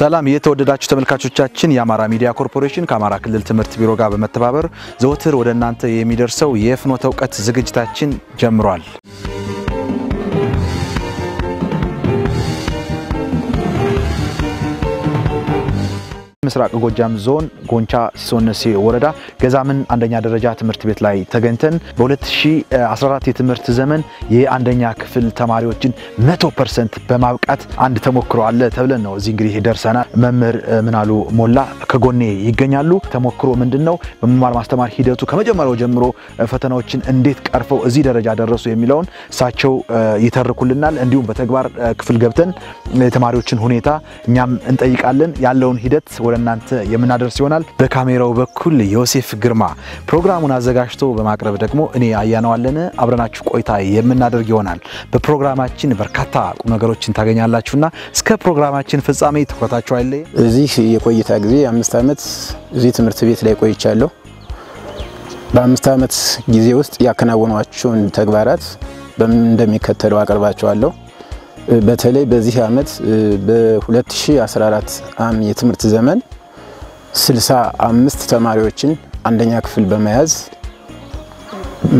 ሰላም የተወደዳችሁ ተመልካቾቻችን፣ የአማራ ሚዲያ ኮርፖሬሽን ከአማራ ክልል ትምህርት ቢሮ ጋር በመተባበር ዘወትር ወደ እናንተ የሚደርሰው የፍኖተ እውቀት ዝግጅታችን ጀምሯል። ምስራቅ ጎጃም ዞን ጎንቻ ሲሶነሴ ወረዳ ገዛምን አንደኛ ደረጃ ትምህርት ቤት ላይ ተገኝተን በ2014 የትምህርት ዘመን የአንደኛ ክፍል ተማሪዎችን 100% በማብቃት አንድ ተሞክሮ አለ ተብለን ነው እዚህ እንግዲህ ደርሰናል። መምህር ምናሉ ሞላ ከጎኔ ይገኛሉ። ተሞክሮ ምንድን ነው? በመማር ማስተማር ሂደቱ ከመጀመሪያው ጀምሮ ፈተናዎችን እንዴት ቀርፈው እዚህ ደረጃ ደረሱ የሚለውን እሳቸው ይተርኩልናል። እንዲሁም በተግባር ክፍል ገብተን የተማሪዎችን ሁኔታ እኛም እንጠይቃለን። ያለውን ሂደት ወደ እናንተ የምናደርስ ይሆናል። በካሜራው በኩል ዮሴፍ ግርማ፣ ፕሮግራሙን አዘጋጅቶ በማቅረብ ደግሞ እኔ አያነዋለን አብረናችሁ ቆይታ የምናደርግ ይሆናል። በፕሮግራማችን በርካታ ቁም ነገሮችን ታገኛላችሁና እስከ ፕሮግራማችን ፍጻሜ ትኩረታችሁ አይለየ። እዚህ የቆይታ ጊዜ አምስት ዓመት እዚህ ትምህርት ቤት ላይ ቆይቻለሁ። በአምስት ዓመት ጊዜ ውስጥ ያከናወኗቸውን ተግባራት በምን እንደሚከተለው አቀርባቸዋለሁ። በተለይ በዚህ ዓመት በ2014 ዓ.ም የትምህርት ዘመን 65 ተማሪዎችን አንደኛ ክፍል በመያዝ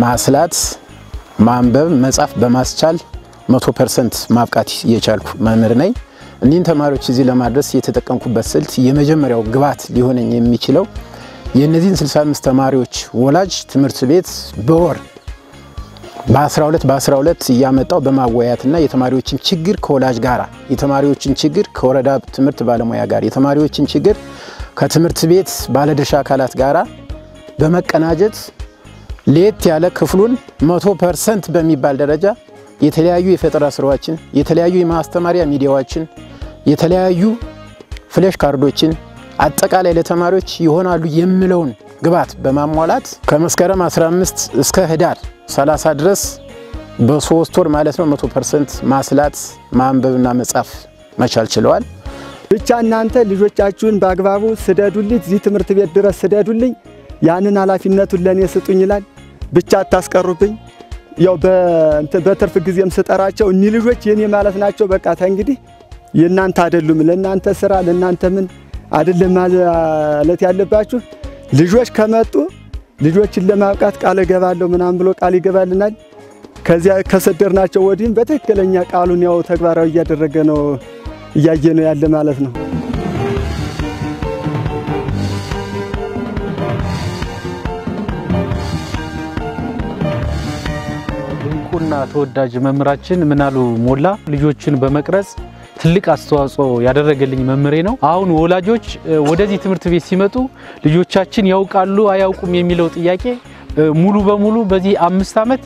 ማስላት፣ ማንበብ፣ መጻፍ በማስቻል 100% ማብቃት የቻልኩ መምህር ነኝ። እኒህን ተማሪዎች እዚህ ለማድረስ የተጠቀምኩበት ስልት የመጀመሪያው ግብዓት ሊሆነኝ የሚችለው የእነዚህን 65 ተማሪዎች ወላጅ ትምህርት ቤት በወር በ12 በ12 እያመጣው በማወያየትና የተማሪዎችን ችግር ከወላጅ ጋር የተማሪዎችን ችግር ከወረዳ ትምህርት ባለሙያ ጋር የተማሪዎችን ችግር ከትምህርት ቤት ባለድርሻ አካላት ጋር በመቀናጀት ለየት ያለ ክፍሉን 100% በሚባል ደረጃ የተለያዩ የፈጠራ ስራዎችን፣ የተለያዩ የማስተማሪያ ሚዲያዎችን፣ የተለያዩ ፍሌሽ ካርዶችን አጠቃላይ ለተማሪዎች ይሆናሉ የምለውን ግብዓት በማሟላት ከመስከረም 15 እስከ ህዳር 30 ድረስ በሶስት ወር ማለት ነው 100% ማስላት ማንበብና መጻፍ መቻል ችለዋል። ብቻ እናንተ ልጆቻችሁን በአግባቡ ስደዱልኝ፣ እዚህ ትምህርት ቤት ድረስ ስደዱልኝ፣ ያንን ኃላፊነቱን ለእኔ ስጡኝ ይላል። ብቻ አታስቀሩብኝ። ያው በትርፍ ጊዜም ስጠራቸው እኒህ ልጆች የኔ ማለት ናቸው። በቃ እንግዲህ የእናንተ አይደሉም፣ ለእናንተ ስራ ለእናንተ ምን አይደለም ማለት ያለባችሁ ልጆች ከመጡ ልጆችን ለማብቃት ቃል እገባለሁ ምናምን ብሎ ቃል ይገባልናል። ከዚያ ከሰደርናቸው ወዲህም በትክክለኛ ቃሉን ያው ተግባራዊ እያደረገ ነው እያየ ነው ያለ ማለት ነው። ድንቁና ተወዳጅ መምህራችን ምናሉ ሞላ ልጆችን በመቅረጽ ትልቅ አስተዋጽኦ ያደረገልኝ መምህሬ ነው። አሁን ወላጆች ወደዚህ ትምህርት ቤት ሲመጡ ልጆቻችን ያውቃሉ አያውቁም የሚለው ጥያቄ ሙሉ በሙሉ በዚህ አምስት ዓመት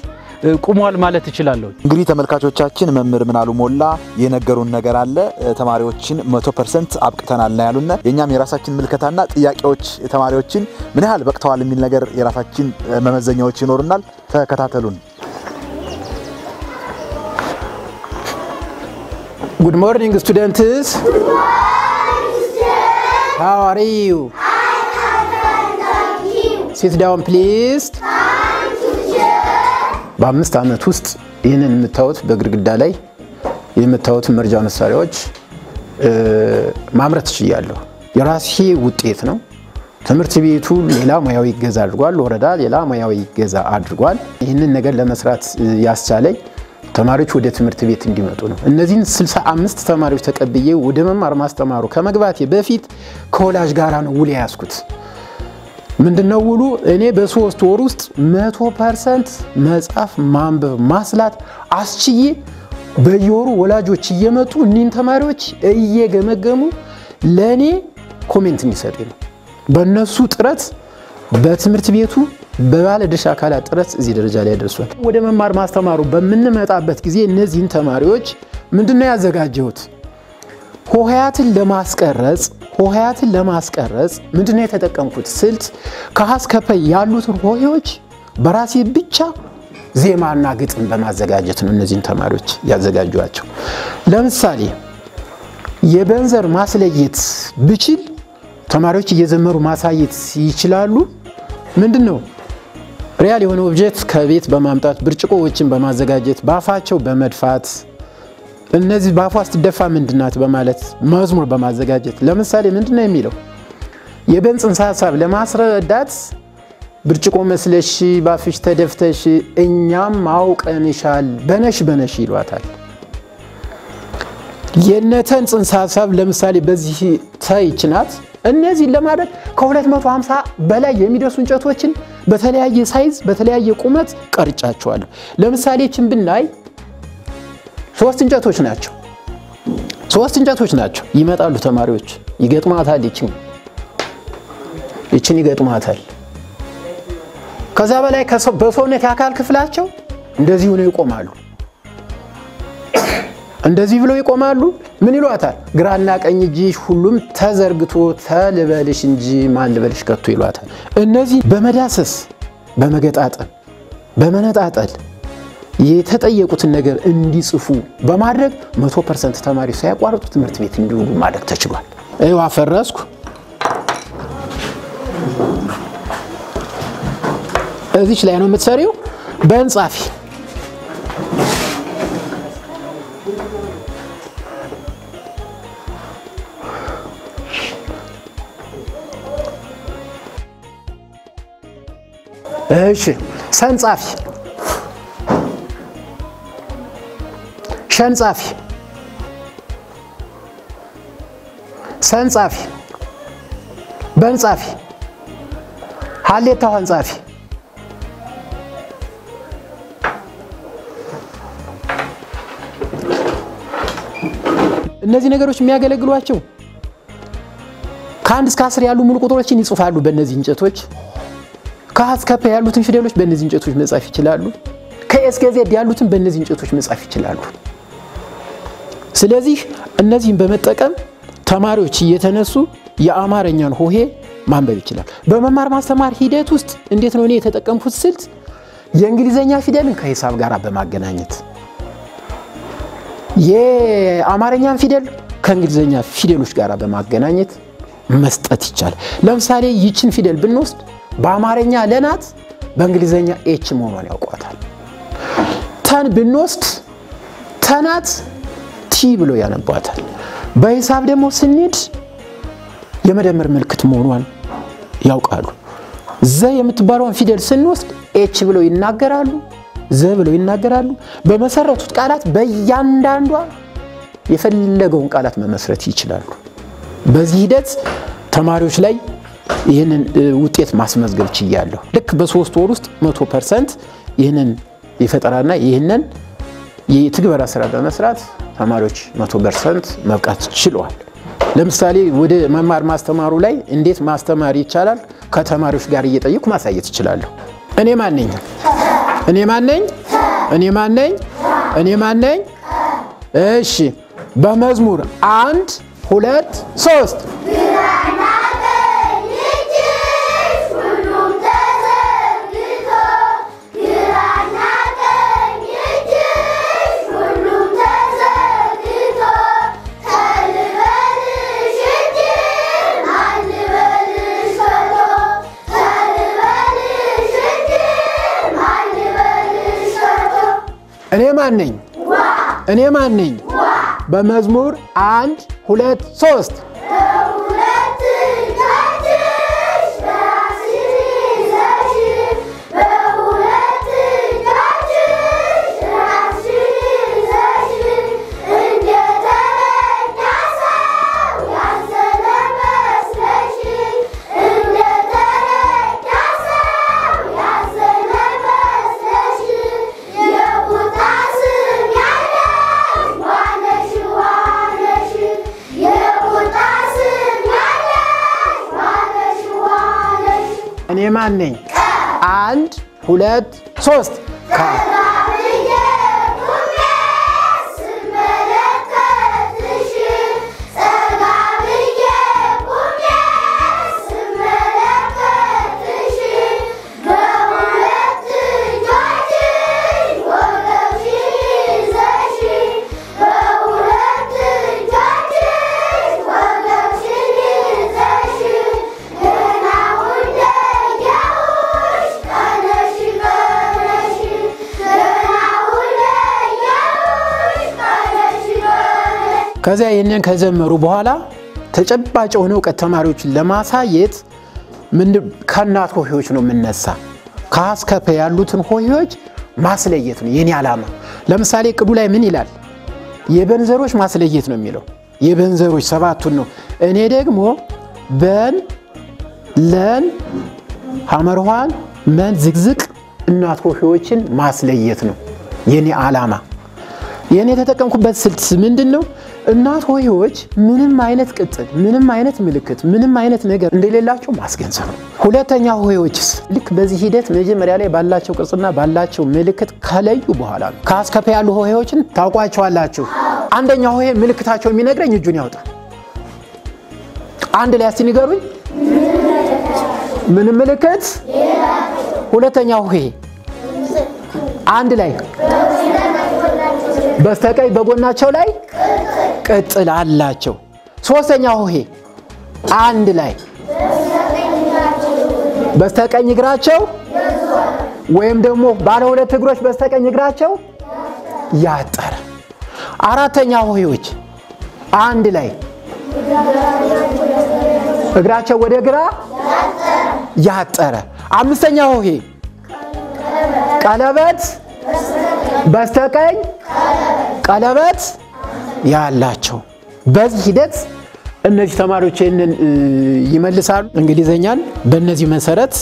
ቁሟል ማለት እችላለሁ። እንግዲህ ተመልካቾቻችን መምህር ምናሉ ሞላ የነገሩን ነገር አለ። ተማሪዎችን 100% አብቅተናል ነው ያሉን። የእኛም የራሳችን ምልከታና ጥያቄዎች ተማሪዎችን ምን ያህል በቅተዋል የሚል ነገር የራሳችን መመዘኛዎች ይኖሩናል። ተከታተሉን። Good morning, students. How are you? Sit down, please. በአምስት ዓመት ውስጥ ይህንን የምታዩት በግድግዳ ላይ የምታዩት መርጃ መሳሪያዎች ማምረት ችያለሁ። የራሴ ውጤት ነው። ትምህርት ቤቱ ሌላ ሙያዊ እገዛ አድርጓል። ወረዳ ሌላ ሙያዊ እገዛ አድርጓል። ይህንን ነገር ለመስራት ያስቻለኝ ተማሪዎች ወደ ትምህርት ቤት እንዲመጡ ነው። እነዚህን 65 ተማሪዎች ተቀብዬ ወደ መማር ማስተማሩ ከመግባቴ በፊት ከወላጅ ጋራ ነው ውል የያዝኩት። ምንድነው ውሉ? እኔ በሶስት ወር ውስጥ መቶ percent መጻፍ፣ ማንበብ፣ ማስላት አስችዬ በየወሩ ወላጆች እየመጡ እኒህን ተማሪዎች እየገመገሙ ለእኔ comment እንዲሰጡ ነው። በእነሱ ጥረት በትምህርት ቤቱ በባለድርሻ አካላት ጥረት እዚህ ደረጃ ላይ ደርሷል። ወደ መማር ማስተማሩ በምንመጣበት ጊዜ እነዚህን ተማሪዎች ምንድነው ያዘጋጀሁት? ሆሄያትን ለማስቀረጽ ሆሄያትን ለማስቀረጽ ምንድነው የተጠቀምኩት ስልት ከሀ እስከ ፐ ያሉትን ሆሄዎች በራሴ ብቻ ዜማና ግጥም በማዘጋጀት ነው እነዚህን ተማሪዎች ያዘጋጀኋቸው። ለምሳሌ የበን ዘር ማስለየት ብችል ተማሪዎች እየዘመሩ ማሳየት ይችላሉ። ምንድን ነው real የሆነ object ከቤት በማምጣት ብርጭቆዎችን በማዘጋጀት በአፋቸው በመድፋት እነዚህ በአፏ ስትደፋ ምንድናት በማለት መዝሙር በማዘጋጀት ለምሳሌ ምንድን ነው የሚለው የበን ጽንሰ ሀሳብ ለማስረዳት ብርጭቆ መስለሽ ባፍሽ ተደፍተሽ እኛም አውቀንሻል በነሽ በነሽ ይሏታል። የነተን ጽንሰ ሀሳብ ለምሳሌ በዚህ ተይች ናት። እነዚህን ለማድረግ ከ250 በላይ የሚደርሱ እንጨቶችን በተለያየ size በተለያየ ቁመት ቀርጫቸዋለሁ። ለምሳሌ ችን ብናይ ሶስት እንጨቶች ናቸው። ሶስት እንጨቶች ናቸው። ይመጣሉ ተማሪዎች ይገጥማታል። ይችን ይችን ይገጥማታል። ከዛ በላይ በሰውነት የአካል ክፍላቸው እንደዚህ ሆነው ይቆማሉ። እንደዚህ ብለው ይቆማሉ። ምን ይሏታል? ግራና ቀኝ እጅሽ ሁሉም ተዘርግቶ ተልበልሽ እንጂ ማን ልበልሽ ከቶ ይሏታል። እነዚህ በመዳሰስ በመገጣጠም በመነጣጠል የተጠየቁትን ነገር እንዲጽፉ በማድረግ መቶ percent ተማሪ ሳያቋርጡ ትምህርት ቤት እንዲውሉ ማድረግ ተችሏል። ይኸው አፈረስኩ። እዚች ላይ ነው የምትሰሪው። በእንጻፊ እሺ፣ ሰንጻፊ ሸንጻፊ ሰንጻፊ በንጻፊ ሀሌታው አንጻፊ እነዚህ ነገሮች የሚያገለግሏቸው ከአንድ እስከ አስር ያሉ ሙሉ ቁጥሮችን ይጽፋሉ በእነዚህ እንጨቶች። ከሀ እስከ ፐ ያሉትን ፊደሎች በእነዚህ እንጨቶች መጻፍ ይችላሉ። ከ A እስከ Z ያሉትን በእነዚህ እንጨቶች መጻፍ ይችላሉ። ስለዚህ እነዚህን በመጠቀም ተማሪዎች እየተነሱ የአማርኛን ሆሄ ማንበብ ይችላል። በመማር ማስተማር ሂደት ውስጥ እንዴት ነው እኔ የተጠቀምኩት ስልት የእንግሊዘኛ ፊደልን ከሂሳብ ጋር በማገናኘት የአማርኛን ፊደል ከእንግሊዘኛ ፊደሎች ጋር በማገናኘት መስጠት ይቻላል። ለምሳሌ ይችን ፊደል ብንወስድ በአማርኛ ሀ ናት፣ በእንግሊዘኛ H መሆኗን ያውቋታል። ተን ብንወስድ ተ ናት T ብሎ ያነቧታል። በሂሳብ ደግሞ ስንሄድ የመደመር ምልክት መሆኗን ያውቃሉ። ዘ የምትባለውን ፊደል ስንወስድ H ብለው ይናገራሉ፣ ዘ ብለው ይናገራሉ። በመሰረቱት ቃላት በእያንዳንዷ የፈለገውን ቃላት መመስረት ይችላሉ። በዚህ ሂደት ተማሪዎች ላይ ይህንን ውጤት ማስመዝገብ ችያለሁ። ልክ በሶስት ወር ውስጥ መቶ percent ይህንን የፈጠራና ይህንን የትግበራ ስራ በመስራት ተማሪዎች መቶ percent መብቃት ችለዋል። ለምሳሌ ወደ መማር ማስተማሩ ላይ እንዴት ማስተማር ይቻላል ከተማሪዎች ጋር እየጠየኩ ማሳየት እችላለሁ። እኔ ማን ነኝ? እኔ ማን ነኝ? እኔ ማን ነኝ? እኔ ማን ነኝ? እሺ፣ በመዝሙር አንድ ሁለት ሶስት እኔ ማን ነኝ? እኔ ማን ነኝ? በመዝሙር አንድ ሁለት ሶስት እኔ ማን ነኝ? አንድ ሁለት ሶስት ከዚያ ይህንን ከዘመሩ በኋላ ተጨባጭ የሆነ እውቀት ተማሪዎችን ለማሳየት ከእናት ሆሄዎች ነው የምነሳ። ፐ ያሉትን ሆሄዎች ማስለየት ነው የኔ ዓላማ። ለምሳሌ ቅዱ ላይ ምን ይላል? የበንዘሮች ማስለየት ነው የሚለው የበንዘሮች ሰባቱን ነው። እኔ ደግሞ በን፣ ለን፣ ሐመርኋን፣ መን፣ ዝግዝቅ እናት ሆሄዎችን ማስለየት ነው የኔ ዓላማ። የኔ የተጠቀምኩበት ስልት ምንድን ነው? እናት ሆሄዎች ምንም አይነት ቅጥል፣ ምንም አይነት ምልክት፣ ምንም አይነት ነገር እንደሌላቸው ማስገንዘብ ነው። ሁለተኛ ሆሄዎችስ ልክ በዚህ ሂደት መጀመሪያ ላይ ባላቸው ቅርጽና ባላቸው ምልክት ከለዩ በኋላ ነው። ፐ ያሉ ሆሄዎችን ታውቋቸዋላችሁ። አንደኛ ሆሄ ምልክታቸው የሚነግረኝ እጁን ያውጣ። አንድ ላይ እስቲ ንገሩኝ። ምንም ምልክት። ሁለተኛ ሆሄ አንድ ላይ በስተቀኝ በጎናቸው ላይ ቅጥል አላቸው። ሶስተኛ ሆሄ አንድ ላይ በስተቀኝ እግራቸው ወይም ደግሞ ባለ ሁለት እግሮች በስተቀኝ እግራቸው ያጠረ። አራተኛ ሆሄዎች አንድ ላይ እግራቸው ወደ ግራ ያጠረ። አምስተኛ ሆሄ ቀለበት በስተቀኝ ቀለበት ያላቸው። በዚህ ሂደት እነዚህ ተማሪዎች ይህንን ይመልሳሉ። እንግሊዘኛን በእነዚህ መሰረት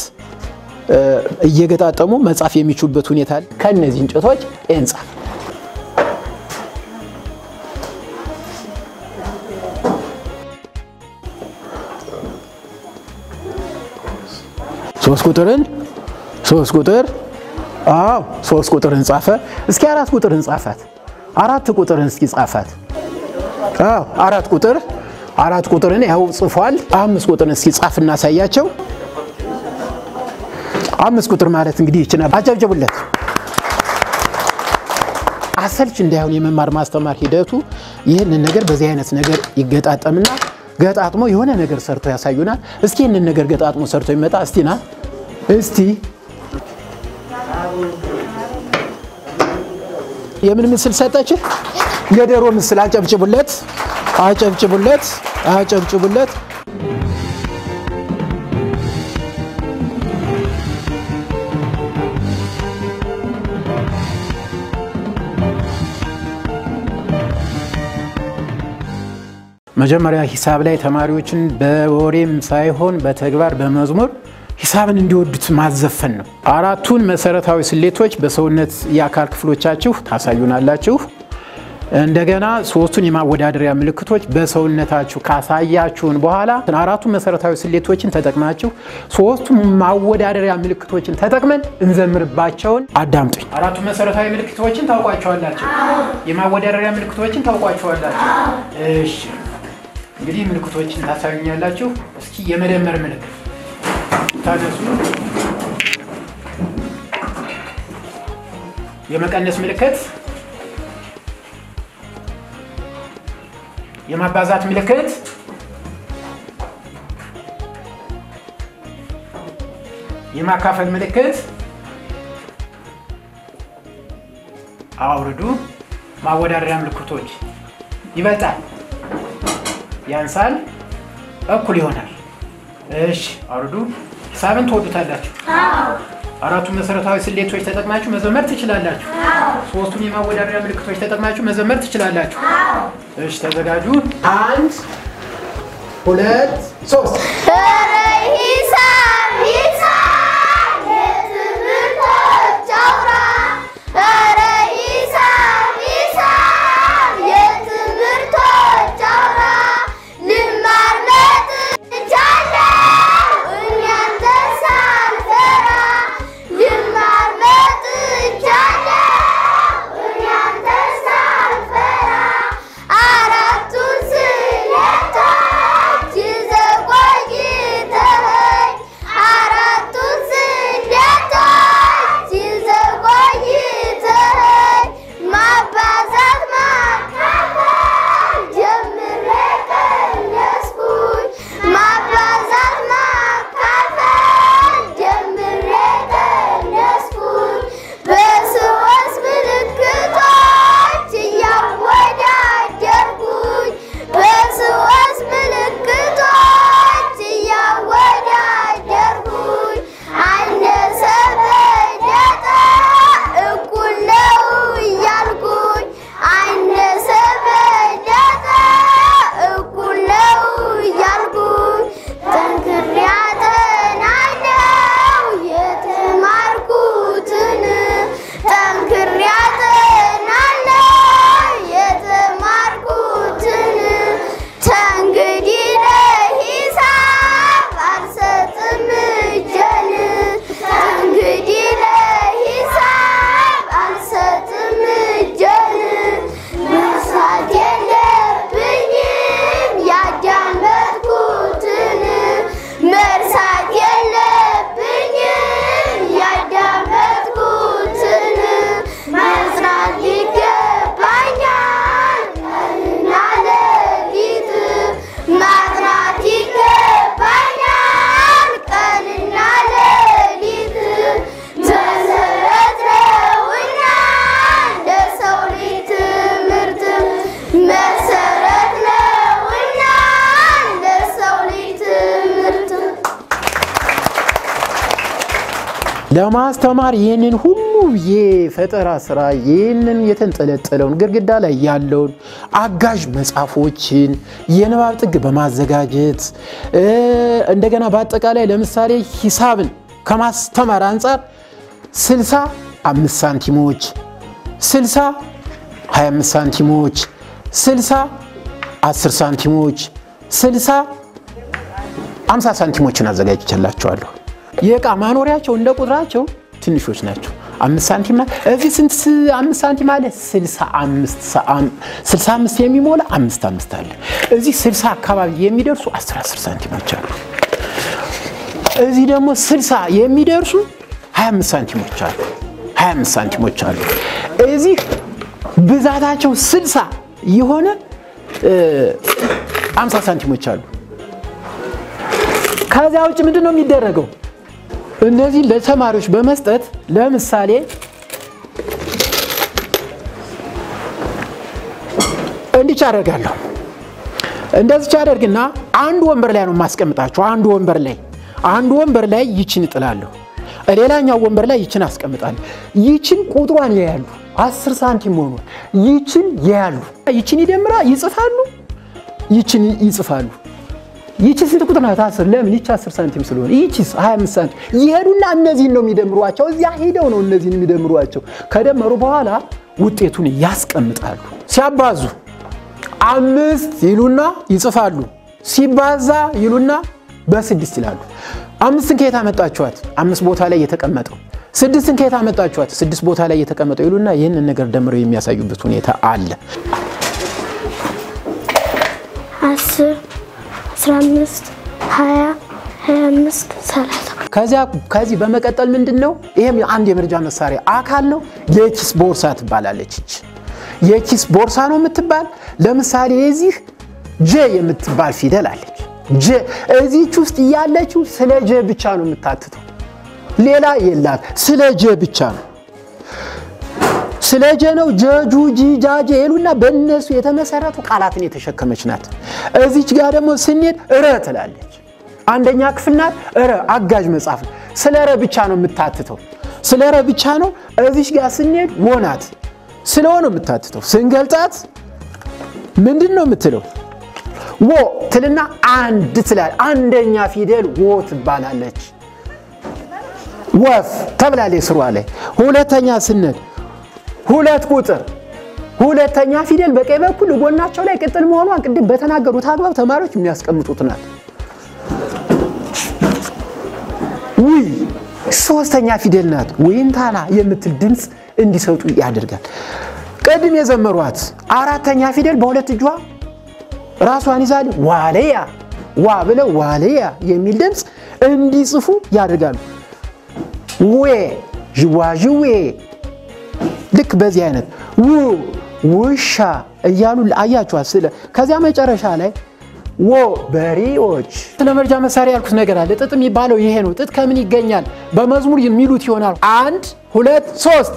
እየገጣጠሙ መጻፍ የሚችሉበት ሁኔታ ከእነዚህ እንጨቶች እንጻፍ። ሶስት ቁጥርን ሶስት ቁጥር አዎ ሶስት ቁጥርን ጻፈ። እስኪ አራት ቁጥርን ጻፋት። አራት ቁጥርን እስኪ ጻፋት። አራት ቁጥር አራት ቁጥርን ያው ጽፏል። አምስት ቁጥርን እስኪ ጻፍ እናሳያቸው። አምስት ቁጥር ማለት እንግዲህ ይችና አጨብጭቡለት። አሰልች እንዳይሆን የመማር ማስተማር ሂደቱ ይህንን ነገር በዚህ አይነት ነገር ይገጣጠምና ገጣጥሞ የሆነ ነገር ሰርቶ ያሳዩናል። እስኪ ይህንን ነገር ገጣጥሞ ሰርቶ ይመጣ እስቲ እስቲ የምን ምስል ሰጠች? የዶሮ ምስል። አጨብጭቡለት፣ አጨብጭቡለት፣ አጨብጭቡለት። መጀመሪያ ሂሳብ ላይ ተማሪዎችን በወሬም ሳይሆን በተግባር በመዝሙር ሂሳብን እንዲወዱት ማዘፈን ነው። አራቱን መሰረታዊ ስሌቶች በሰውነት የአካል ክፍሎቻችሁ ታሳዩናላችሁ። እንደገና ሶስቱን የማወዳደሪያ ምልክቶች በሰውነታችሁ ካሳያችሁን በኋላ አራቱን መሰረታዊ ስሌቶችን ተጠቅማችሁ ሶስቱን ማወዳደሪያ ምልክቶችን ተጠቅመን እንዘምርባቸውን አዳምጡኝ። አራቱ መሰረታዊ ምልክቶችን ታውቋቸዋላችሁ። የማወዳደሪያ ምልክቶችን ታውቋቸዋላችሁ። እሺ እንግዲህ ምልክቶችን ታሳዩኛላችሁ። እስኪ የመደመር ምልክት ታነሱ። የመቀነስ ምልክት፣ የማባዛት ምልክት፣ የማካፈል ምልክት አውርዱ። ማወዳደሪያ ምልክቶች ይበልጣል፣ ያንሳል፣ እኩል ይሆናል። እሺ አውርዱ። ሂሳብን ትወዱታላችሁ። አራቱን መሰረታዊ ስሌቶች ተጠቅማችሁ መዘመር ትችላላችሁ። ሶስቱን የማወዳደሪያ ምልክቶች ተጠቅማችሁ መዘመር ትችላላችሁ። እሺ ተዘጋጁ። አንድ ሁለት ሶስት ለማስተማር ይህንን ሁሉ የፈጠራ ስራ ይህንን የተንጠለጠለውን ግድግዳ ላይ ያለውን አጋዥ መጽሐፎችን የንባብ ጥግ በማዘጋጀት እንደገና በአጠቃላይ ለምሳሌ ሂሳብን ከማስተማር አንጻር 60 አምስት ሳንቲሞች 60 25 ሳንቲሞች 60 10 ሳንቲሞች 60 50 ሳንቲሞችን አዘጋጅቼላቸዋለሁ። የእቃ ማኖሪያቸው እንደ ቁጥራቸው ትንሾች ናቸው። አምስት ሳንቲም ና እዚህ ስንት አምስት ሳንቲም አለ? 65 ሰ- 65 የሚሞላ አምስት አምስት አለ። እዚህ 60 አካባቢ የሚደርሱ 10 10 ሳንቲሞች አሉ። እዚህ ደግሞ 60 የሚደርሱ 25 ሳንቲሞች አሉ። 25 ሳንቲሞች አሉ። እዚህ ብዛታቸው 60 የሆነ 50 ሳንቲሞች አሉ። ከዚያ ውጭ ምንድን ነው የሚደረገው? እነዚህ ለተማሪዎች በመስጠት ለምሳሌ እንዲች አደርጋለሁ። እንደዚች አደርግና አንድ ወንበር ላይ ነው የማስቀምጣቸው። አንዱ ወንበር ላይ አንዱ ወንበር ላይ ይችን እጥላለሁ። ሌላኛው ወንበር ላይ ይችን አስቀምጣለሁ። ይችን ቁጥሯን ያያሉ። አስር ሳንቲም ሆኗል። ይችን ያያሉ። ይችን ይደምራ ይጽፋሉ። ይችን ይጽፋሉ። ይቺ ስንት ቁጥር ናት? አስር ለምን? ይቺ አስር ሳንቲም ስለሆነ ይቺስ 25 ሳንቲም። ይሄዱና እነዚህን ነው የሚደምሯቸው። እዚያ ሄደው ነው እነዚህን የሚደምሯቸው። ከደመሩ በኋላ ውጤቱን ያስቀምጣሉ። ሲያባዙ አምስት ይሉና ይጽፋሉ። ሲባዛ ይሉና በስድስት ይላሉ። አምስትን ከየት አመጣችኋት? አምስት ቦታ ላይ የተቀመጠው። ስድስትን ከየት አመጣችኋት? ስድስት ቦታ ላይ የተቀመጠው ይሉና ይህንን ነገር ደምረው የሚያሳዩበት ሁኔታ አለ። አስር አስራ አምስት ሀያ ሀያ አምስት ሰላሳ ከዚያ ከዚህ በመቀጠል ምንድን ነው? ይሄም አንድ የመረጃ መሳሪያ አካል ነው። የኪስ ቦርሳ ትባላለች። የኪስ ቦርሳ ነው የምትባል። ለምሳሌ የዚህ ጀ የምትባል ፊደል አለች። ጀ እዚች ውስጥ ያለችው ስለ ጀ ብቻ ነው የምታትተው፣ ሌላ የላት። ስለ ጀ ብቻ ነው ስለ ጀ ነው። ጀጁ ጂጃጀ የሉና በእነሱ የተመሰረቱ ቃላትን የተሸከመች ናት። እዚች ጋር ደግሞ ስንሄድ እረ ትላለች። አንደኛ ክፍል ናት። እረ አጋዥ መጽሐፍ ስለ ረ ብቻ ነው የምታትተው፣ ስለ ረ ብቻ ነው። እዚች ጋር ስንሄድ ወናት ስለ ነው የምታትተው። ስንገልጻት ምንድን ነው የምትለው? ወ ትልና አንድ ትላል። አንደኛ ፊደል ወ ትባላለች። ወፍ ተብላለች ስሯ ላይ። ሁለተኛ ስንል ሁለት ቁጥር ሁለተኛ ፊደል በቀኝ በኩል ጎናቸው ላይ ቅጥል መሆኗን ቅድም በተናገሩት አግባብ ተማሪዎች የሚያስቀምጡት ናት። ውይ ሶስተኛ ፊደል ናት። ወይንታና የምትል ድምፅ እንዲሰጡ ያደርጋል። ቅድም የዘመሯት አራተኛ ፊደል በሁለት እጇ ራሷን ይዛል። ዋለያ ዋ ብለው ዋለያ የሚል ድምፅ እንዲጽፉ ያደርጋሉ። ዌ ዥዋዥዌ ልክ በዚህ አይነት ው ውሻ እያሉ አያችኋት። ስለ ከዚያ መጨረሻ ላይ ወ በሬዎች። ስለ መርጃ መሳሪያ ያልኩት ነገር አለ። ጥጥ የሚባለው ይሄ ነው። ጥጥ ከምን ይገኛል? በመዝሙር የሚሉት ይሆናል። አንድ ሁለት ሶስት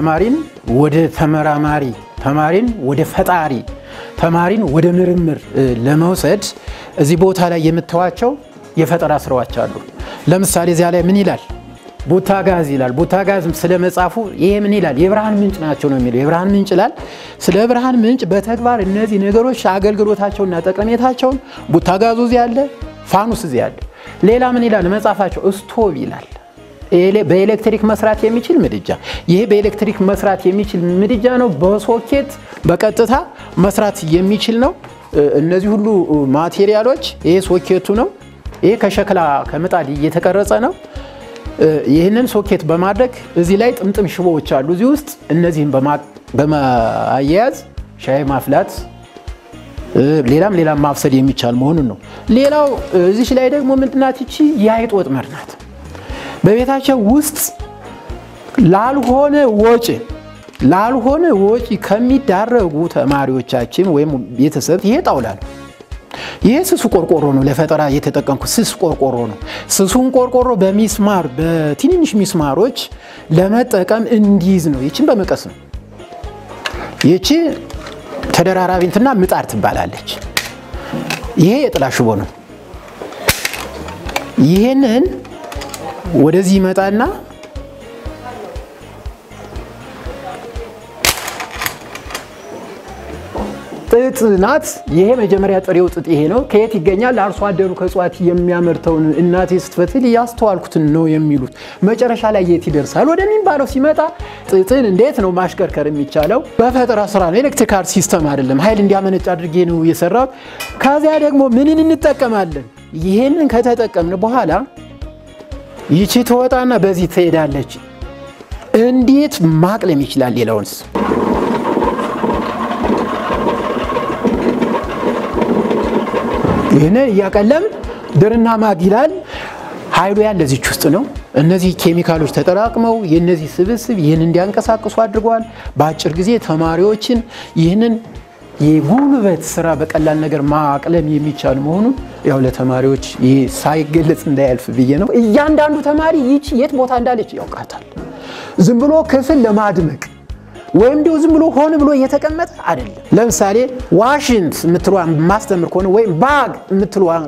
ተማሪን ወደ ተመራማሪ፣ ተማሪን ወደ ፈጣሪ፣ ተማሪን ወደ ምርምር ለመውሰድ እዚህ ቦታ ላይ የምታዋቸው የፈጠራ ስራዎች አሉ። ለምሳሌ እዚያ ላይ ምን ይላል? ቡታጋዝ ይላል። ቡታጋዝ ስለ መጽሐፉ ይሄ ምን ይላል? የብርሃን ምንጭ ናቸው ነው የሚለው። የብርሃን ምንጭ ይላል። ስለ ብርሃን ምንጭ በተግባር እነዚህ ነገሮች አገልግሎታቸውና ጠቀሜታቸውን ቡታጋዙ እዚህ አለ፣ ፋኑስ እዚህ አለ። ሌላ ምን ይላል መጽሐፋቸው? ስቶቭ ይላል። በኤሌክትሪክ መስራት የሚችል ምድጃ። ይሄ በኤሌክትሪክ መስራት የሚችል ምድጃ ነው። በሶኬት በቀጥታ መስራት የሚችል ነው። እነዚህ ሁሉ ማቴሪያሎች ይሄ ሶኬቱ ነው። ይሄ ከሸክላ ከምጣድ እየተቀረጸ ነው። ይህንን ሶኬት በማድረግ እዚህ ላይ ጥምጥም ሽቦዎች አሉ እዚህ ውስጥ እነዚህን በማ- በማያያዝ ሻይ ማፍላት ሌላም ሌላም ማብሰል የሚቻል መሆኑን ነው። ሌላው እዚች ላይ ደግሞ ምንድናት? ይቺ የአይጥ ወጥመድ ናት። በቤታቸው ውስጥ ላልሆነ ወጪ ላልሆነ ወጪ ከሚዳረጉ ተማሪዎቻችን ወይም ቤተሰብ ይሄ ጣውላ ነው። ይሄ ስሱ ቆርቆሮ ነው። ለፈጠራ የተጠቀምኩት ስስ ቆርቆሮ ነው። ስሱን ቆርቆሮ በሚስማር በትንንሽ ሚስማሮች ለመጠቀም እንዲይዝ ነው። ይችን በመቀስ ነው። ይቺ ተደራራቢ እንትና ምጣድ ትባላለች። ይሄ የጥላ ሽቦ ነው። ይሄንን ወደዚህ ይመጣና ጥጥ ናት። ይሄ መጀመሪያ ጥሬው ጥጥ ይሄ ነው። ከየት ይገኛል? አርሶ አደሩ ከእጽዋት የሚያመርተውን እናቴ ስትፈትል ያስተዋልኩትን ነው የሚሉት። መጨረሻ ላይ የት ይደርሳል ወደሚባለው ሲመጣ ጥጥን እንዴት ነው ማሽከርከር የሚቻለው? በፈጠራ ስራ ነው። electrical system አይደለም። ኃይል እንዲያመነጭ አድርጌ ነው የሰራሁት። ከዚያ ደግሞ ምንን እንጠቀማለን? ይህንን ከተጠቀምን በኋላ ይቺ ትወጣና በዚህ ትሄዳለች። እንዴት ማቅለም ይችላል ሌላውንስ? ይህን እያቀለም ድርና ማግ ይላል። ኃይሉ ያለ እዚች ውስጥ ነው። እነዚህ ኬሚካሎች ተጠራቅመው የእነዚህ ስብስብ ይህን እንዲያንቀሳቅሱ አድርገዋል። በአጭር ጊዜ ተማሪዎችን ይህንን የጉልበት ስራ በቀላል ነገር ማቅለም የሚቻል መሆኑን ያው ለተማሪዎች ይህ ሳይገለጽ እንዳያልፍ ብዬ ነው። እያንዳንዱ ተማሪ ይቺ የት ቦታ እንዳለች ያውቃታል። ዝም ብሎ ክፍል ለማድመቅ ወይም እንዲሁ ዝም ብሎ ሆን ብሎ እየተቀመጠ አይደለም። ለምሳሌ ዋሽንት የምትለዋን ማስተምር ከሆነ ወይም ባግ የምትለዋን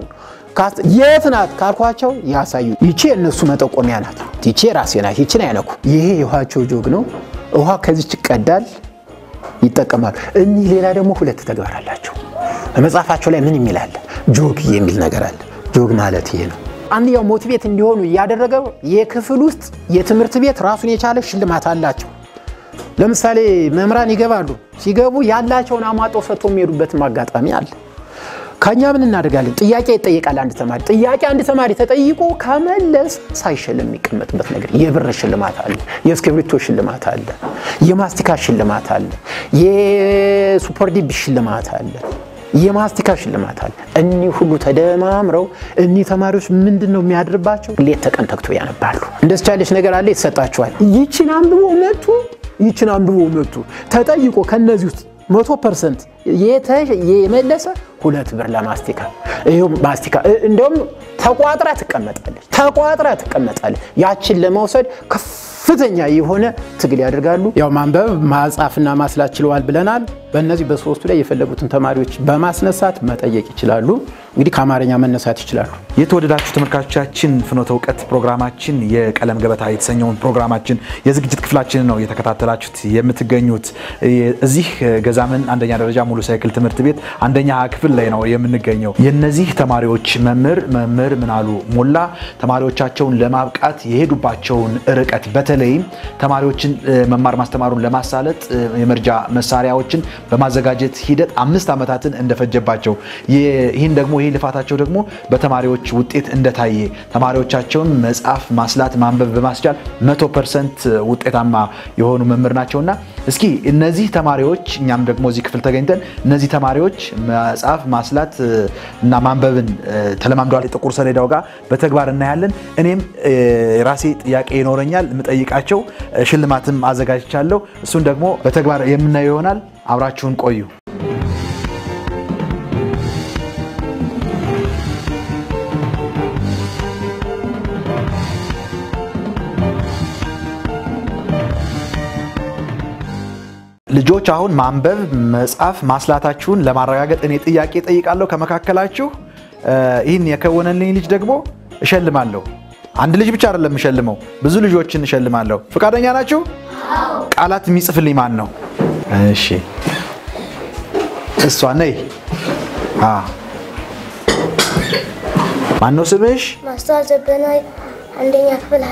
ካስ- የት ናት ካልኳቸው ያሳዩ። ይቺ የእነሱ መጠቆሚያ ናት። ይቺ የራሴ ናት። ይቺን አይነኩ። ይሄ የውሃቸው ጆግ ነው። ውሃ ከዚች ይቀዳል፣ ይጠቀማሉ። እኒህ ሌላ ደግሞ ሁለት ተግባር አላቸው። በመጽሐፋቸው ላይ ምን የሚል አለ? ጆግ የሚል ነገር አለ። ጆግ ማለት ይሄ ነው። አንድያው ሞቲቬት እንዲሆኑ እያደረገው የክፍል ውስጥ የትምህርት ቤት ራሱን የቻለ ሽልማት አላቸው። ለምሳሌ መምህራን ይገባሉ። ሲገቡ ያላቸውን አሟጠው ሰጥቶ የሚሄዱበትም አጋጣሚ አለ። ከኛ ምን እናደርጋለን? ጥያቄ ይጠየቃል። አንድ ተማሪ ጥያቄ አንድ ተማሪ ተጠይቆ ከመለስ ሳይሸለም የሚቀመጥበት ነገር የብር ሽልማት አለ፣ የእስክሪብቶ ሽልማት አለ፣ የማስቲካ ሽልማት አለ፣ የሱፐርዲብ ሽልማት አለ፣ የማስቲካ ሽልማት አለ። እኒህ ሁሉ ተደማምረው እኒህ ተማሪዎች ምንድን ነው የሚያድርባቸው? ሌት ተቀን ተግቶ ያነባሉ። እንደዚህ ያለች ነገር አለ፣ ይሰጣቸዋል። ይችን አንብቦ መቱ፣ ይችን አንብቦ መቱ ተጠይቆ ከነዚህ ውስጥ መቶ percent የመለሰ ሁለት ብር ለማስቲካ። ይኸው ማስቲካ። እንደውም ተቋጥራ ትቀመጣለች ተቋጥራ ትቀመጣለች። ያችን ለመውሰድ ከፍተኛ የሆነ ትግል ያደርጋሉ ያው ማንበብ መጻፍና ማስላት ችለዋል ብለናል በእነዚህ በሶስቱ ላይ የፈለጉትን ተማሪዎች በማስነሳት መጠየቅ ይችላሉ እንግዲህ ከአማርኛ መነሳት ይችላሉ የተወደዳችሁ ተመልካቾቻችን ፍኖተ እውቀት ፕሮግራማችን የቀለም ገበታ የተሰኘውን ፕሮግራማችን የዝግጅት ክፍላችንን ነው እየተከታተላችሁት የምትገኙት። እዚህ ገዛምን አንደኛ ደረጃ ሙሉ ሳይክል ትምህርት ቤት አንደኛ ክፍል ላይ ነው የምንገኘው። የነዚህ ተማሪዎች መምህር መምህር ምናሉ ሞላ ተማሪዎቻቸውን ለማብቃት የሄዱባቸውን ርቀት በተለይም ተማሪዎችን መማር ማስተማሩን ለማሳለጥ የመርጃ መሳሪያዎችን በማዘጋጀት ሂደት አምስት ዓመታትን እንደፈጀባቸው ይህን ደግሞ ይህ ልፋታቸው ደግሞ በተማሪዎች ውጤት እንደታየ ተማሪዎቻቸውን መጻፍ፣ ማስላት፣ ማንበብ በማስቻል መቶ percent ውጤታማ የሆኑ መምህር ናቸውና እስኪ እነዚህ ተማሪዎች እኛም ደግሞ እዚህ ክፍል ተገኝተን እነዚህ ተማሪዎች መጻፍ፣ ማስላት እና ማንበብን ተለማምደዋል። ጥቁር ሰሌዳው ጋር በተግባር እናያለን። እኔም ራሴ ጥያቄ ይኖረኛል የምጠይቃቸው ሽልማትም አዘጋጅቻለሁ። እሱን ደግሞ በተግባር የምናየው ይሆናል። አብራችሁን ቆዩ። ልጆች አሁን ማንበብ መጻፍ ማስላታችሁን ለማረጋገጥ እኔ ጥያቄ ጠይቃለሁ። ከመካከላችሁ ይህን የከወነልኝ ልጅ ደግሞ እሸልማለሁ። አንድ ልጅ ብቻ አይደለም እሸልመው፣ ብዙ ልጆችን እሸልማለሁ። ፈቃደኛ ናችሁ? ቃላት የሚጽፍልኝ ማን ነው? እሺ፣ እሷ ነይ። ማን ነው ስምሽ? አንደኛ ክፍል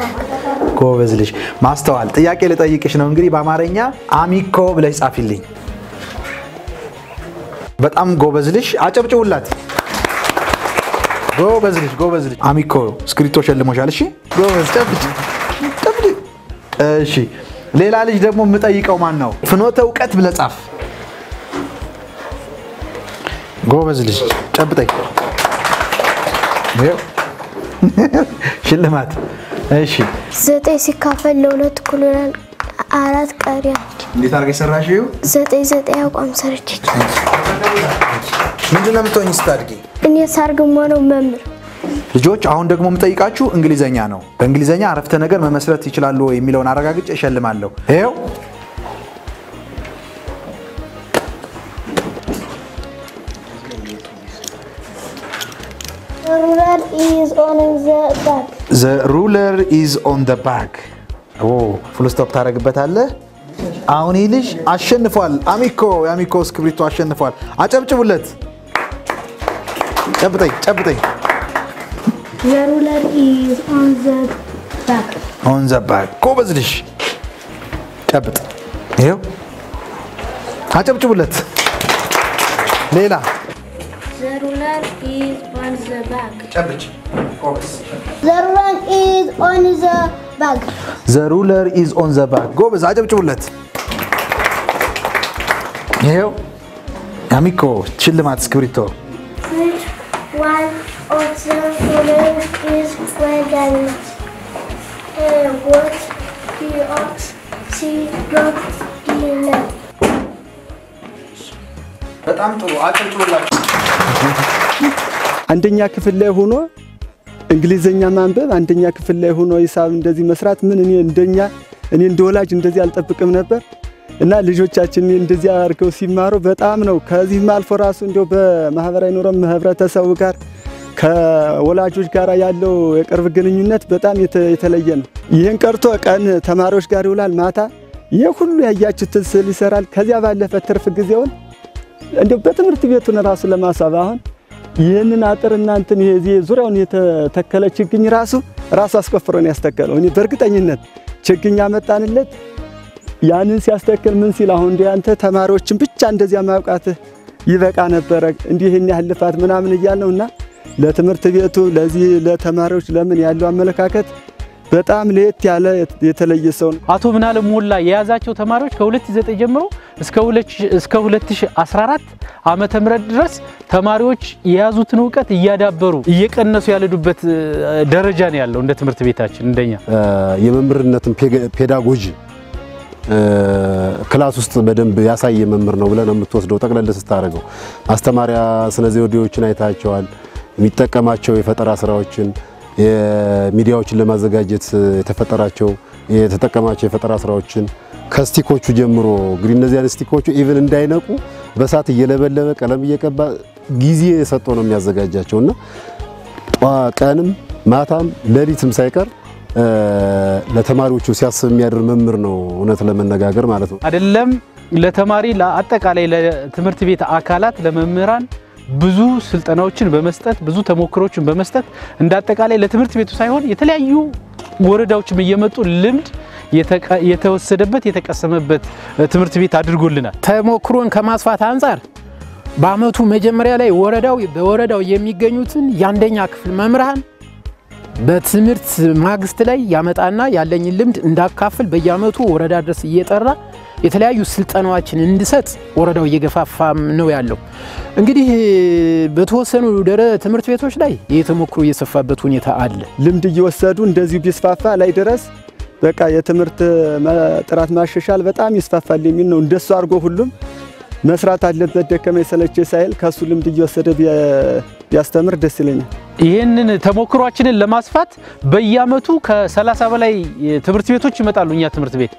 ጎበዝ ልጅ ማስተዋል። ጥያቄ ልጠይቅሽ ነው እንግዲህ በአማርኛ አሚኮ ብለሽ ጻፊልኝ። በጣም ጎበዝ ልጅ፣ አጨብጭቡላት። ጎበዝ ልጅ፣ ጎበዝ ልጅ። አሚኮ እስክሪብቶ ሸልሞሻል። እሺ ጎበዝ፣ ጨብጭ እሺ ሌላ ልጅ ደግሞ የምጠይቀው ማን ነው? ፍኖተ እውቀት ብለህ ጻፍ። ጎበዝ ልጅ ጨብጠኝ። ሽልማት። እሺ ዘጠኝ ሲካፈል ለሁለት እኩል ይሆናል አራት ቀሪ እንዴት አድርገሽ ሰራሽው? ዘጠኝ ዘጠኝ አቋም ሰርቼ ምንድን ነው የምትሆኝ ስታድጊ? እኔ ሳርግም ሆነው መምህር ልጆች አሁን ደግሞ የምጠይቃችሁ እንግሊዘኛ ነው። በእንግሊዘኛ አረፍተ ነገር መመስረት ይችላሉ ወይ የሚለውን አረጋግጬ እሸልማለሁ። ይኸው bag the ruler is on the bag። full stop ታደርግበታለህ። አሁን ይህ ልጅ አሸንፏል። አሚኮ የአሚኮ እስክሪብቶ አሸንፏል። አጨብጭቡለት። ጨብጠኝ ጨብጠኝ። on the bag። ጎበዝ ልጅ ጨብጥ። ይኸው አጨብጭቡለት። ሌላ ዘ ሩለር ኢዝ ኦን ዘ ባክ። ጎበዝ አጨብጭቡለት። ይኸው የአሚኮ ሽልማት the is. Lamb. በጣም ጥሩ አጨብጭቡላችሁ። አንደኛ ክፍል ላይ ሆኖ እንግሊዘኛ ማንበብ አንደኛ ክፍል ላይ ሆኖ ሂሳብ እንደዚህ መስራት ምን እኔ እንደኛ እኔ እንደ ወላጅ እንደዚህ አልጠብቅም ነበር እና ልጆቻችን እንደዚህ አድርገው ሲማሩ በጣም ነው። ከዚህም አልፎ ራሱ እንዲያው በማህበራዊ ኑሮም ህብረተሰቡ ጋር ከወላጆች ጋር ያለው የቅርብ ግንኙነት በጣም የተ- የተለየ ነው። ይህን ቀርቶ ቀን ተማሪዎች ጋር ይውላል፣ ማታ ይህ ሁሉ ያያችሁትን ስዕል ይሰራል። ከዚያ ባለፈ ትርፍ ጊዜውን እንዲያው በትምህርት ቤቱን ራሱ ለማሳብ አሁን ይህንን አጥር እናንትን ይሄ ዙሪያውን የተተከለ ችግኝ ራሱ ራሱ አስቆፍሮ ነው ያስተከለው። እኔ በእርግጠኝነት ችግኝ ያመጣንለት ያንን ሲያስተክል ምን ሲል አሁን እንደ አንተ ተማሪዎችን ብቻ እንደዚያ ማብቃትህ ይበቃ ነበረ እንዲህ ያህል ልፋት ምናምን እያል ነው እና ለትምህርት ቤቱ ለዚህ ለተማሪዎች ለምን ያለው አመለካከት በጣም ለየት ያለ የተለየ ሰው ነው። አቶ ምናለ ሞላ የያዛቸው ተማሪዎች ከ2009 ጀምሮ እስከ 2000 እስከ 2014 ዓመተ ምህረት ድረስ ተማሪዎች የያዙትን እውቀት እያዳበሩ እየቀነሱ ያሉበት እ, ደረጃ ነው ያለው እንደ ትምህርት ቤታችን እንደኛ የመምህርነትን pedagogy class ውስጥ በደንብ ያሳየ መምህር ነው ብለህ ነው የምትወስደው። ጠቅለል ስታደርገው ማስተማሪያ ስነ ዘዴዎችን አይታቸዋል። የሚጠቀማቸው የፈጠራ ስራዎችን የሚዲያዎችን ለማዘጋጀት የተፈጠራቸው የተጠቀማቸው የፈጠራ ስራዎችን ከ stick ኦቹ ጀምሮ እንግዲህ እነዚህ stick ኦቹ even እንዳይነቁ በሳት እየለበለበ ቀለም እየቀባ ጊዜ ሰጥቶ ነው የሚያዘጋጃቸው እና ጠዋ- ቀንም ማታም ሌሊትም ሳይቀር ለተማሪዎቹ ሲያስብ የሚያድር መምህር ነው እውነት ለመነጋገር ማለት ነው። አይደለም ለተማሪ ለአጠቃላይ ለትምህርት ቤት አካላት ለመምህራን ብዙ ስልጠናዎችን በመስጠት ብዙ ተሞክሮችን በመስጠት እንደ አጠቃላይ ለትምህርት ቤቱ ሳይሆን የተለያዩ ወረዳዎችም እየመጡ ልምድ የተወሰደበት የተቀሰመበት ትምህርት ቤት አድርጎልናል። ተሞክሮን ከማስፋት አንጻር በአመቱ መጀመሪያ ላይ ወረዳው በወረዳው የሚገኙትን የአንደኛ ክፍል መምህራን በትምህርት ማግስት ላይ ያመጣና ያለኝን ልምድ እንዳካፍል በየአመቱ ወረዳ ድረስ እየጠራ የተለያዩ ስልጠናዎችን እንድሰጥ ወረዳው እየገፋፋም ነው ያለው። እንግዲህ በተወሰኑ ደረ ትምህርት ቤቶች ላይ ይህ ተሞክሮ እየሰፋበት ሁኔታ አለ። ልምድ እየወሰዱ እንደዚሁ ቢስፋፋ ላይ ድረስ በቃ የትምህርት ጥራት ማሻሻል በጣም ይስፋፋል የሚል ነው። እንደሱ አድርጎ ሁሉም መስራት አለበት ደከመኝ ሰለቸኝ ሳይል ከሱ ልምድ እየወሰደ ቢያ- ቢያስተምር ደስ ይለኛል። ይህንን ተሞክሯችንን ለማስፋት በየአመቱ ከ30 በላይ ትምህርት ቤቶች ይመጣሉ። እኛ ትምህርት ቤት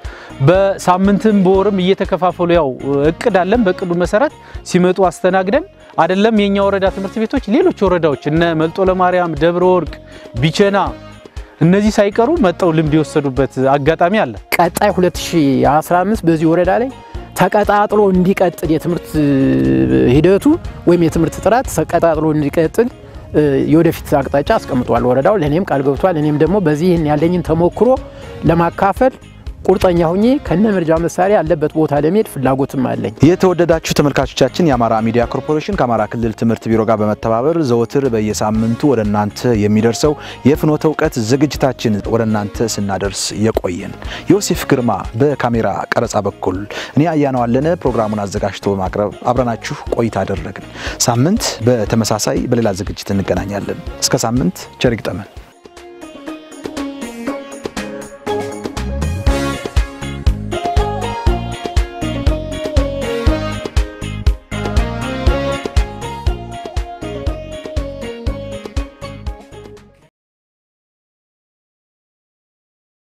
በሳምንትም በወርም እየተከፋፈሉ ያው እቅድ አለን። በእቅዱ መሰረት ሲመጡ አስተናግደን አይደለም የኛ ወረዳ ትምህርት ቤቶች ሌሎች ወረዳዎች እነ መልጦ ለማርያም፣ ደብረ ወርቅ፣ ቢቸና እነዚህ ሳይቀሩ መጠው ልምድ የወሰዱበት አጋጣሚ አለ። ቀጣይ 2015 በዚህ ወረዳ ላይ ተቀጣጥሎ እንዲቀጥል የትምህርት ሂደቱ ወይም የትምህርት ጥራት ተቀጣጥሎ እንዲቀጥል የወደፊት አቅጣጫ አስቀምጧል ወረዳው። ለእኔም ቃል ገብቷል። እኔም ደግሞ በዚህ ያለኝን ተሞክሮ ለማካፈል ቁርጠኛ ሁኜ ከነ መርጃ መሳሪያ ያለበት ቦታ ለመሄድ ፍላጎትም አለኝ። የተወደዳችሁ ተመልካቾቻችን የአማራ ሚዲያ ኮርፖሬሽን ከአማራ ክልል ትምህርት ቢሮ ጋር በመተባበር ዘወትር በየሳምንቱ ወደ እናንተ የሚደርሰው የፍኖተ እውቀት ዝግጅታችን ወደ እናንተ ስናደርስ የቆየን ዮሴፍ ግርማ በካሜራ ቀረጻ በኩል እኔ አያነው አለነ ፕሮግራሙን አዘጋጅቶ በማቅረብ አብረናችሁ ቆይታ አደረግን። ሳምንት በተመሳሳይ በሌላ ዝግጅት እንገናኛለን። እስከ ሳምንት ቸር ይግጠመን።